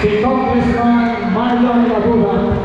Si conquistan Mario Labuda.